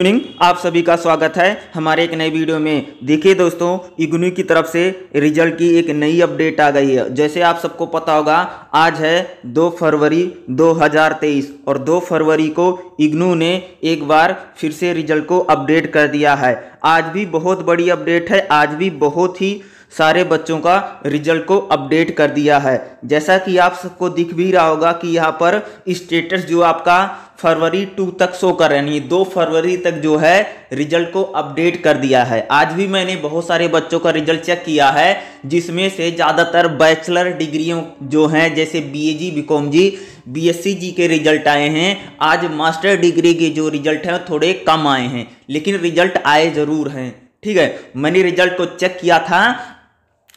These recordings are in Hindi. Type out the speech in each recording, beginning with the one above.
मॉर्निंग आप सभी का स्वागत है हमारे एक नए वीडियो में। देखिए दोस्तों इग्नू की तरफ़ से रिज़ल्ट की एक नई अपडेट आ गई है। जैसे आप सबको पता होगा, आज है 2 फरवरी 2023 और 2 फरवरी को इग्नू ने एक बार फिर से रिज़ल्ट को अपडेट कर दिया है। आज भी बहुत बड़ी अपडेट है, आज भी बहुत ही सारे बच्चों का रिज़ल्ट को अपडेट कर दिया है। जैसा कि आप सबको दिख भी रहा होगा कि यहाँ पर स्टेटस जो आपका फरवरी टू तक शो कर हैं। दो फरवरी तक जो है, रिज़ल्ट को अपडेट कर दिया है। आज भी मैंने बहुत सारे बच्चों का रिज़ल्ट चेक किया है, जिसमें से ज़्यादातर बैचलर डिग्रियों जो हैं, जैसे बीएजी बीकॉम जी बीएससी जी के रिज़ल्ट आए हैं। आज मास्टर डिग्री के जो रिज़ल्ट हैं थोड़े कम आए हैं, लेकिन रिज़ल्ट आए ज़रूर हैं। ठीक है, मैंने रिज़ल्ट को चेक किया था।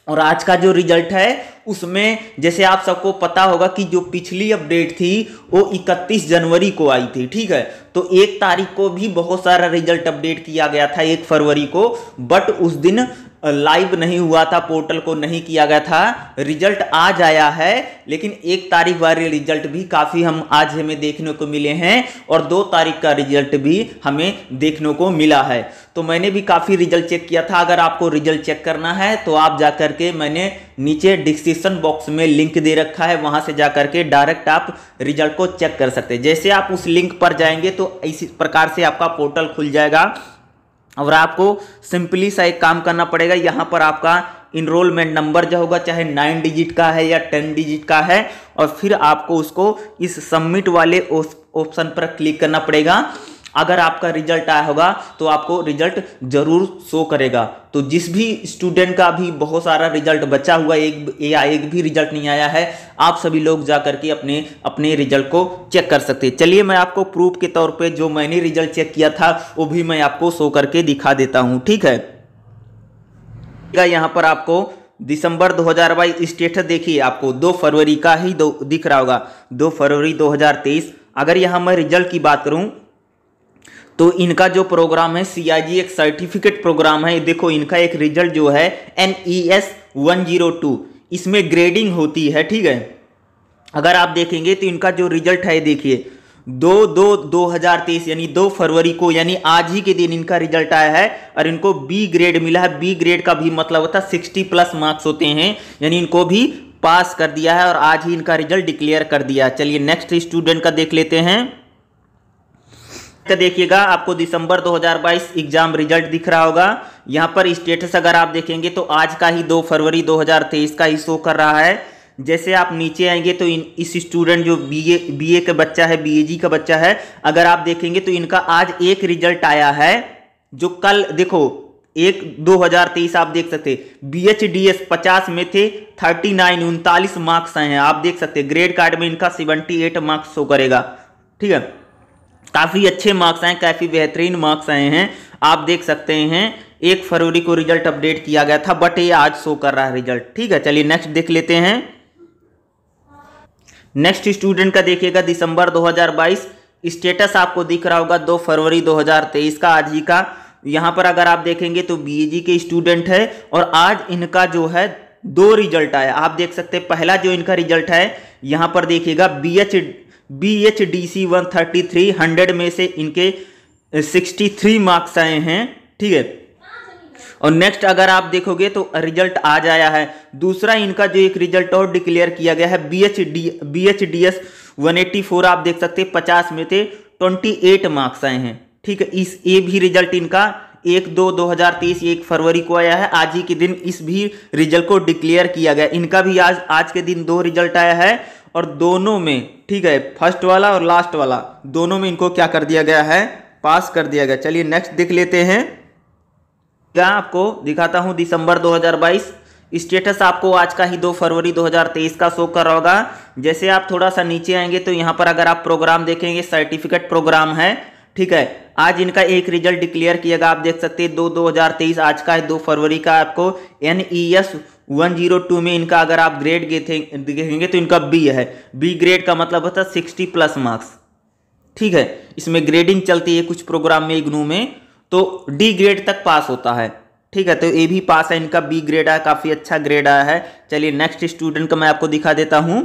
और आज का जो रिज़ल्ट है, उसमें जैसे आप सबको पता होगा कि जो पिछली अपडेट थी, वो 31 जनवरी को आई थी, ठीक है? तो एक तारीख को भी बहुत सारा रिज़ल्ट अपडेट किया गया था, एक फरवरी को, बट उस दिन लाइव नहीं हुआ था पोर्टल को नहीं किया गया था। रिज़ल्ट आज आया है, लेकिन एक तारीख वाले रिज़ल्ट भी काफ़ी हम आज हमें देखने को मिले हैं और दो तारीख का रिज़ल्ट भी हमें देखने को मिला है। तो मैंने भी काफ़ी रिज़ल्ट चेक किया था। अगर आपको रिज़ल्ट चेक करना है तो आप जा के मैंने नीचे डिस्क्रिप्शन बॉक्स में लिंक दे रखा है। वहाँ से जा के डायरेक्ट आप रिज़ल्ट को चेक कर सकते हैं। जैसे आप उस लिंक पर जाएँगे तो इसी प्रकार से आपका पोर्टल खुल जाएगा। और आपको सिंपली सा एक काम करना पड़ेगा, यहाँ पर आपका इनरोलमेंट नंबर जो होगा, चाहे नाइन डिजिट का है या टेन डिजिट का है, और फिर आपको उसको इस सबमिट वाले ऑप्शन पर क्लिक करना पड़ेगा। अगर आपका रिज़ल्ट आया होगा तो आपको रिज़ल्ट ज़रूर शो करेगा। तो जिस भी स्टूडेंट का भी बहुत सारा रिज़ल्ट बचा हुआ, एक, या एक भी रिज़ल्ट नहीं आया है, आप सभी लोग जा करके अपने अपने रिज़ल्ट को चेक कर सकते हैं। चलिए मैं आपको प्रूफ के तौर पे जो मैंने रिज़ल्ट चेक किया था, वो भी मैं आपको शो करके दिखा देता हूँ, ठीक है? यहाँ पर आपको दिसंबर 2022 स्टेटस देखिए, आपको दो फरवरी का ही दो, दिख रहा होगा। दो फरवरी 2023 अगर यहाँ मैं रिज़ल्ट की बात करूँ तो इनका जो प्रोग्राम है सीआईजी एक सर्टिफिकेट प्रोग्राम है। देखो, इनका एक रिज़ल्ट जो है N E S one zero two इसमें ग्रेडिंग होती है, ठीक है? अगर आप देखेंगे तो इनका जो रिज़ल्ट है, देखिए, दो दो दो हज़ार तेईस, यानी दो फरवरी को, यानी आज ही के दिन इनका रिज़ल्ट आया है, और इनको बी ग्रेड मिला है। बी ग्रेड का भी मतलब होता है सिक्सटी प्लस मार्क्स होते हैं, यानी इनको भी पास कर दिया है, और आज ही इनका रिज़ल्ट डिक्लेयर कर दिया चलिए नेक्स्ट स्टूडेंट का देख लेते हैं। देखिएगा, आपको दिसंबर 2022 एग्ज़ाम रिज़ल्ट दिख रहा होगा। यहाँ पर स्टेटस अगर आप देखेंगे तो आज का ही 2 फरवरी 2023 का ही शो कर रहा है। जैसे आप नीचे आएँगे तो इन, इस स्टूडेंट जो बीए बीए का बच्चा है, बीएजी का बच्चा है, अगर आप देखेंगे तो इनका आज एक रिज़ल्ट आया है, जो कल, देखो, एक 2023 आप देख सकते बी एच डी एस पचास में थे, थर्टी नाइन, उनतालीस मार्क्स आए हैं, आप देख सकते ग्रेड कार्ड में इनका सेवेंटी एट मार्क्स शो करेगा। ठीक है? काफ़ी अच्छे मार्क्स आए, काफ़ी बेहतरीन मार्क्स आए हैं। आप देख सकते हैं, एक फरवरी को रिज़ल्ट अपडेट किया गया था बट ये आज शो कर रहा है रिज़ल्ट ठीक है, चलिए नेक्स्ट देख लेते हैं। नेक्स्ट स्टूडेंट का देखिएगा, दिसंबर 2022 स्टेटस आपको दिख रहा होगा 2 फरवरी 2023 का, आज ही का। यहाँ पर अगर आप देखेंगे तो बीएजी के स्टूडेंट है और आज इनका जो है, दो रिज़ल्ट आया। आप देख सकते हैं, पहला जो इनका रिज़ल्ट है, यहाँ पर देखिएगा B H B H D C one thirty three hundred में से इनके सिक्सटी थ्री मार्क्स आए हैं, ठीक है? और नेक्स्ट अगर आप देखोगे तो रिज़ल्ट आज आया है। दूसरा इनका जो एक रिज़ल्ट और डिक्लेयर किया गया है B H D B H D S one eighty four आप देख सकते हैं, पचास में थे ट्वेंटी एट मार्क्स आए हैं, ठीक है? इस, ये भी रिज़ल्ट इनका, एक दो दो हज़ार तेईस, एक फरवरी को आया है, आज ही के दिन इस भी रिज़ल्ट को डिक्लेयर किया गया। इनका भी आज आज के दिन दो रिज़ल्ट आया है और दोनों में, ठीक है फ़र्स्ट वाला और लास्ट वाला, दोनों में इनको क्या कर दिया गया है? पास कर दिया गया। चलिए नेक्स्ट देख लेते हैं। क्या आपको दिखाता हूँ? दिसंबर 2022 स्टेटस आपको आज का ही दो फरवरी 2023 का शो कर रहा होगा। जैसे आप थोड़ा सा नीचे आएँगे तो यहाँ पर अगर आप प्रोग्राम देखेंगे सर्टिफिकेट प्रोग्राम है, ठीक है। आज इनका एक रिज़ल्ट डिक्लेयर किया गया। आप देख सकते हैं, दो दो हज़ार तेईस आज का है, दो फरवरी का आपको। N S one zero two में इनका अगर आप ग्रेड देखेंगे तो इनका बी है। बी ग्रेड का मतलब होता है सिक्सटी प्लस मार्क्स ठीक है? इसमें ग्रेडिंग चलती है कुछ प्रोग्राम में इग्नू में तो डी ग्रेड तक पास होता है। ठीक है? तो ए भी पास है, इनका बी ग्रेड आया, काफ़ी अच्छा ग्रेड आया है। चलिए नेक्स्ट स्टूडेंट का मैं आपको दिखा देता हूँ।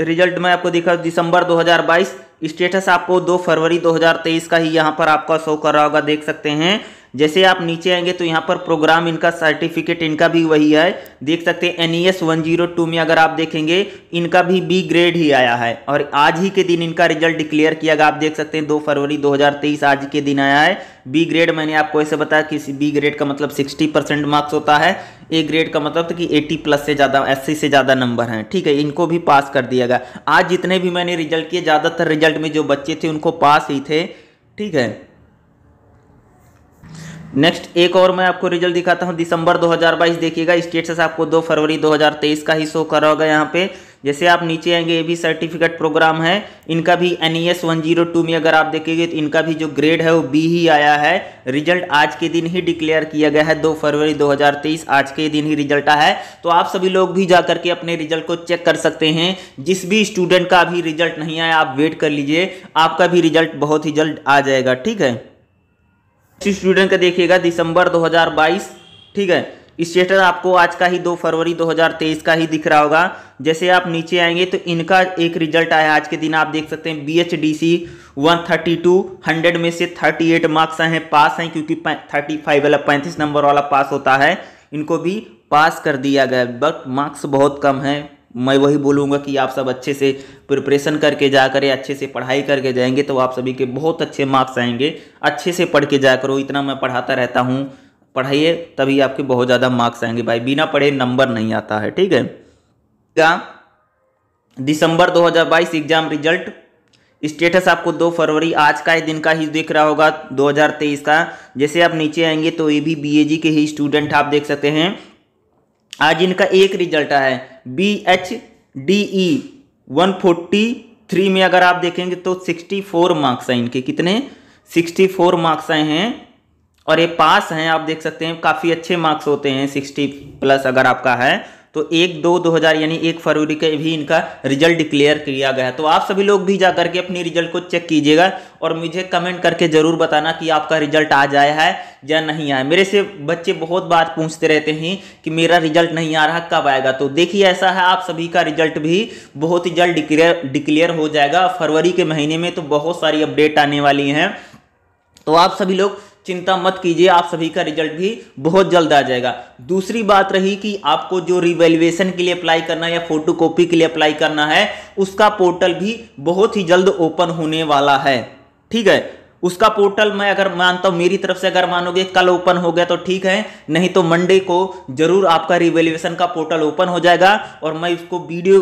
रिज़ल्ट मैं आपको दिखा, दिसंबर 2022 स्टेटस आपको दो फरवरी 2023 का ही यहाँ पर आपका शो कर रहा होगा, देख सकते हैं। जैसे आप नीचे आएँगे तो यहाँ पर प्रोग्राम इनका सर्टिफिकेट इनका भी वही है। देख सकते हैं N E S one zero two में अगर आप देखेंगे, इनका भी बी ग्रेड ही आया है। और आज ही के दिन इनका रिज़ल्ट डिक्लेयर किया गया। आप देख सकते हैं, दो फरवरी 2023 आज के दिन आया है। बी ग्रेड मैंने आपको ऐसे बताया कि बी ग्रेड का मतलब 60 परसेंट मार्क्स होता है। ए ग्रेड का मतलब कि 80 प्लस से ज़्यादा एससी से ज़्यादा नंबर हैं। ठीक है, इनको भी पास कर दिया गया। आज जितने भी मैंने रिज़ल्ट किए, ज़्यादातर रिज़ल्ट में जो बच्चे थे, उनको पास ही थे। ठीक है नेक्स्ट एक और मैं आपको रिज़ल्ट दिखाता हूँ। दिसंबर 2022 देखिएगा। स्टेटस आपको 2 फरवरी 2023 का ही शो कर होगा यहाँ पे। जैसे आप नीचे आएँगे, ये भी सर्टिफिकेट प्रोग्राम है। इनका भी N E S one zero two में अगर आप देखेंगे तो इनका भी जो ग्रेड है, वो बी ही आया है। रिज़ल्ट आज के दिन ही डिक्लेयर किया गया है 2 फरवरी 2023 आज के दिन ही रिज़ल्ट आया है। तो आप सभी लोग भी जा करके अपने रिज़ल्ट को चेक कर सकते हैं। जिस भी स्टूडेंट का अभी रिज़ल्ट नहीं आया, आप वेट कर लीजिए। आपका भी रिज़ल्ट बहुत ही जल्द आ जाएगा, ठीक है? स्टूडेंट का देखिएगा, दिसंबर 2022 ठीक है? स्टेटस आपको आज का ही दो फरवरी 2023 का ही दिख रहा होगा। जैसे आप नीचे आएँगे तो इनका एक रिज़ल्ट आया आज के दिन, आप देख सकते हैं B H D C one thirty two hundred में से थर्टी एट मार्क्स हैं, पास हैं, क्योंकि थर्टी फाइव वाला, पैंतीस नंबर वाला पास होता है। इनको भी पास कर दिया गया बट मार्क्स बहुत कम है। मैं वही बोलूँगा कि आप सब अच्छे से प्रिपरेशन करके जा करें अच्छे से पढ़ाई करके जाएँगे तो आप सभी के बहुत अच्छे मार्क्स आएँगे। अच्छे से पढ़ के जा करो, इतना मैं पढ़ाता रहता हूँ। पढ़ाइए, तभी आपके बहुत ज़्यादा मार्क्स आएँगे भाई। बिना पढ़े नंबर नहीं आता है, ठीक है? क्या दिसंबर 2022 एग्ज़ाम रिज़ल्ट स्टेटस आपको 2 फरवरी, आज का ही दिन का ही दिख रहा होगा 2023 का। जैसे आप नीचे आएँगे तो ये भी बीएजी के ही स्टूडेंट आप देख सकते हैं। आज इनका एक रिज़ल्ट आया है। B H D E one forty three में अगर आप देखेंगे तो सिक्सटी फोर मार्क्स आए इनके। कितने? सिक्सटी फोर मार्क्स आए हैं और ये पास हैं। आप देख सकते हैं, काफ़ी अच्छे मार्क्स होते हैं। सिक्सटी प्लस अगर आपका है तो एक दो दो हज़ार यानी एक फरवरी का भी इनका रिज़ल्ट डिक्लेयर किया गया तो आप सभी लोग भी जा करके अपनी रिज़ल्ट को चेक कीजिएगा और मुझे कमेंट करके ज़रूर बताना कि आपका रिज़ल्ट आ जाया है या नहीं आया। मेरे से बच्चे बहुत बार पूछते रहते हैं कि मेरा रिज़ल्ट नहीं आ रहा, कब आएगा? तो देखिए, ऐसा है, आप सभी का रिज़ल्ट भी बहुत ही जल्द डिक्लेयर डिक्लेयर हो जाएगा। फरवरी के महीने में तो बहुत सारी अपडेट आने वाली हैं। तो आप सभी लोग चिंता मत कीजिए, आप सभी का रिज़ल्ट भी बहुत जल्द आ जाएगा। दूसरी बात रही कि आपको जो रिवेल्युएशन के लिए अप्लाई करना या फ़ोटो कॉपी के लिए अप्लाई करना है, उसका पोर्टल भी बहुत ही जल्द ओपन होने वाला है। ठीक है? उसका पोर्टल मैं अगर मानता हूँ, मेरी तरफ़ से अगर मानोगे, कल ओपन हो गया तो ठीक है, नहीं तो मंडे को ज़रूर आपका रिवेल्युएशन का पोर्टल ओपन हो जाएगा और मैं उसको वीडियो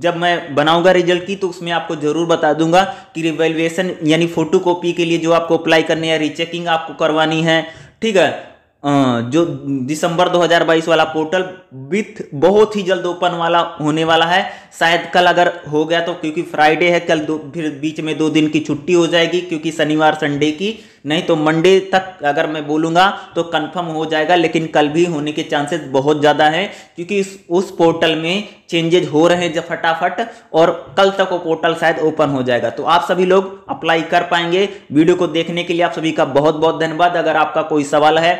जब मैं बनाऊँगा रिज़ल्ट की तो उसमें आपको ज़रूर बता दूँगा कि रिवेल्युएशन यानी फ़ोटो के लिए जो आपको अप्लाई करनी है रीचेकिंग आपको करवानी है, ठीक है? जो दिसंबर 2022 वाला पोर्टल विथ बहुत ही जल्द ओपन वाला होने वाला है। शायद कल अगर हो गया तो क्योंकि फ्राइडे है, कल दो, फिर बीच में दो दिन की छुट्टी हो जाएगी, क्योंकि शनिवार संडे की। नहीं तो मंडे तक अगर मैं बोलूँगा तो कंफर्म हो जाएगा, लेकिन कल भी होने के चांसेस बहुत ज़्यादा हैं, क्योंकि इस, उस पोर्टल में चेंजेज हो रहे हैं जब फटाफट, और कल तक वो पोर्टल शायद ओपन हो जाएगा। तो आप सभी लोग अप्लाई कर पाएँगे। वीडियो को देखने के लिए आप सभी का बहुत बहुत धन्यवाद। अगर आपका कोई सवाल है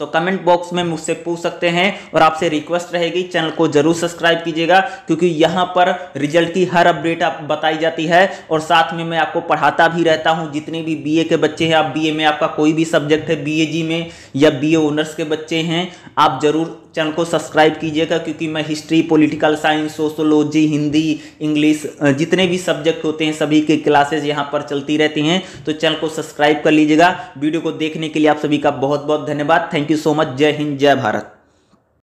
तो कमेंट बॉक्स में मुझसे पूछ सकते हैं और आपसे रिक्वेस्ट रहेगी। चैनल को ज़रूर सब्सक्राइब कीजिएगा, क्योंकि यहाँ पर रिज़ल्ट की हर अपडेट आप बताई जाती है और साथ में मैं आपको पढ़ाता भी रहता हूँ। जितने भी बीए के बच्चे हैं, आप बीए में आपका कोई भी सब्जेक्ट है बीएजी में या बीए ऑनर्स के बच्चे हैं, आप ज़रूर चैनल को सब्सक्राइब कीजिएगा, क्योंकि मैं history, political science, sociology, Hindi, English जितने भी सब्जेक्ट होते हैं, सभी के क्लासेस यहाँ पर चलती रहती हैं। तो चैनल को सब्सक्राइब कर लीजिएगा। वीडियो को देखने के लिए आप सभी का बहुत बहुत धन्यवाद। Thank you so much. जय हिंद, जय भारत।